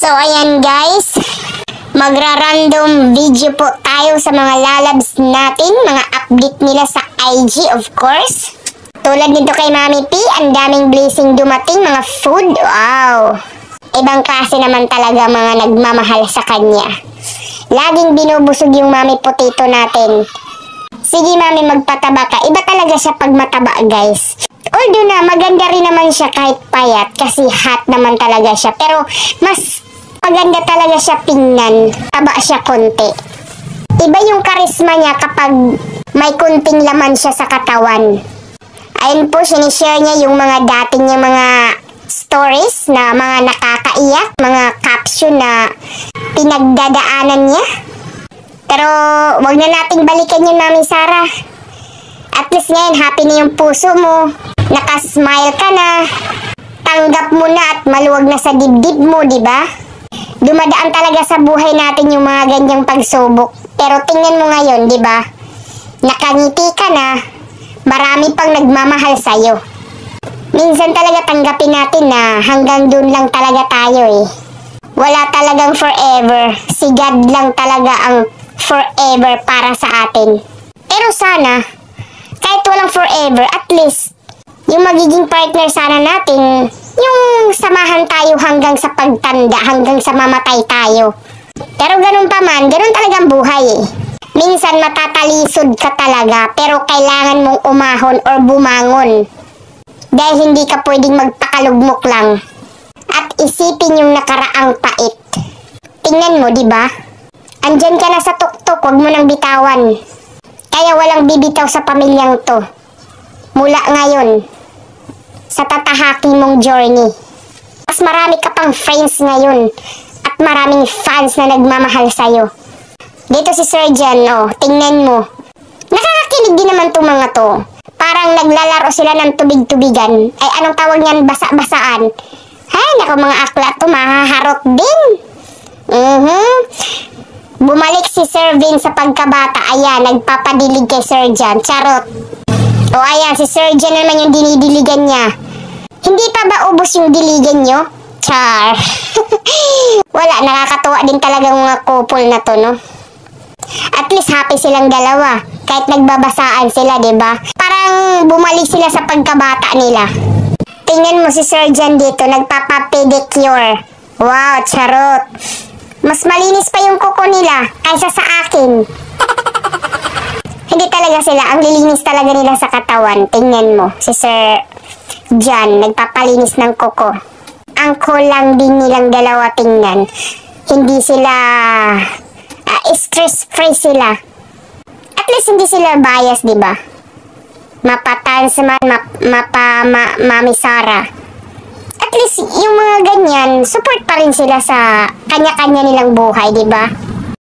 So, ayan guys. Magra-random video po tayo sa mga lalabs natin. Mga update nila sa IG, of course. Tulad nito kay Mami P, ang daming blessing dumating, mga food. Wow! Ibang klase naman talaga mga nagmamahal sa kanya. Laging binubusog yung Mami Potato natin. Sige mami, magpataba ka. Iba talaga siya pag mataba, guys. Although na, maganda rin naman siya kahit payat kasi hot naman talaga siya. Pero mas maganda talaga siya tingnan. Taba siya konti. Iba yung karisma niya kapag may kunting laman siya sa katawan. Ayun po, sinishare niya yung mga dating niya mga stories na mga nakakaiyak, mga caption na pinagdadaanan niya. Pero wag na nating balikan yun, Mami Sara. At least ngayon, happy na yung puso mo. Nakasmile ka na. Tanggap mo na at maluwag na sa dibdib mo, di ba? Dumadaan talaga sa buhay natin yung mga ganyang pagsubok. Pero tingnan mo ngayon, di ba? Nakangiti ka na. Marami pang nagmamahal sa'yo. Minsan talaga tanggapin natin na hanggang dun lang talaga tayo eh. Wala talagang forever. Si God lang talaga ang forever para sa atin. Pero sana, kahit walang forever, at least, yung magiging partner sana natin, yung samahan tayo hanggang sa pagtanda, hanggang sa mamatay tayo. Pero ganun pa man, ganun talagang buhay eh. Minsan matatalisod ka talaga, pero kailangan mong umahon or bumangon. Dahil hindi ka pwedeng magpakalugmok lang. At isipin yung nakaraang pait. Tingnan mo, di ba? Andyan ka na sa tuktok, huwag mo nang bitawan. Kaya walang bibitaw sa pamilyang to. Mula ngayon, sa tatahaki mong journey. Mas marami ka pang friends ngayon at maraming fans na nagmamahal sa'yo. Dito si Sir Jan, oh, tingnan mo. Nakakakilig din naman tong mga to. Parang naglalaro sila ng tubig-tubigan. Ay, anong tawag niyan? Basa-basaan. Ay, naku mga akla to, mahaharot din. Mhm. Bumalik si Sir Vin sa pagkabata. Ayan, nagpapadilig kay Sir Jan. Charot. O ayan, si Sir Jan naman yung dinidiligan niya. Hindi pa ba ubos yung diligan nyo? Char. Wala, nakakatuwa din talaga mga couple na to, no? At least happy silang dalawa. Kahit nagbabasaan sila, ba? Parang bumalik sila sa pagkabata nila. Tingnan mo si Jan dito, nagpapapedicure. Wow, charot. Mas malinis pa yung kuko nila kaysa sa akin. Hindi talaga sila, ang lilinis talaga nila sa katawan. Tingnan mo, si Sir Jan, nagpapalinis ng kuko. Ang kulang din nilang dalawa tingnan. Hindi sila, ah, stress-free sila. At least hindi sila bias, di ba? Mapatans man, map, mapa, ma, mami Sara. At least, yung mga ganyan, support pa rin sila sa kanya-kanya nilang buhay, di ba?